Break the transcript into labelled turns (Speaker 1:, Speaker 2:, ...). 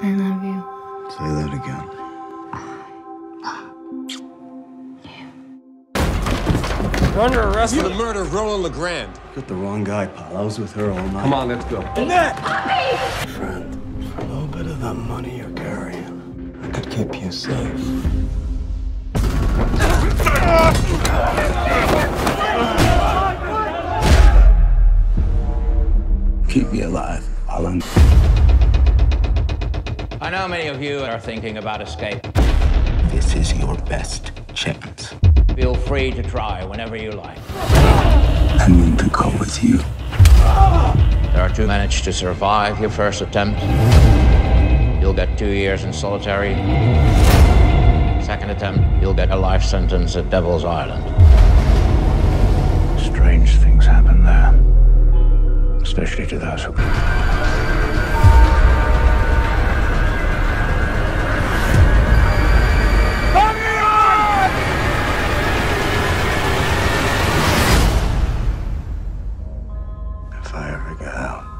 Speaker 1: I love you.
Speaker 2: Say that again.
Speaker 3: You're under arrest for the murder of Roland LeGrand.
Speaker 2: Got the wrong guy, pal. I was with her all night.
Speaker 3: Come on, let's go.
Speaker 2: friend. For a little bit of that money you're carrying, I could keep you safe. Keep me alive, Alan.
Speaker 4: I know many of you are thinking about escape.
Speaker 2: This is your best chance.
Speaker 4: Feel free to try whenever you like.
Speaker 2: I mean to go with you.
Speaker 4: There are two manage to survive your first attempt. You'll get two years in solitary. Second attempt, you'll get a life sentence at Devil's Island. Strange things happen there, especially to those who.
Speaker 2: If I ever get out.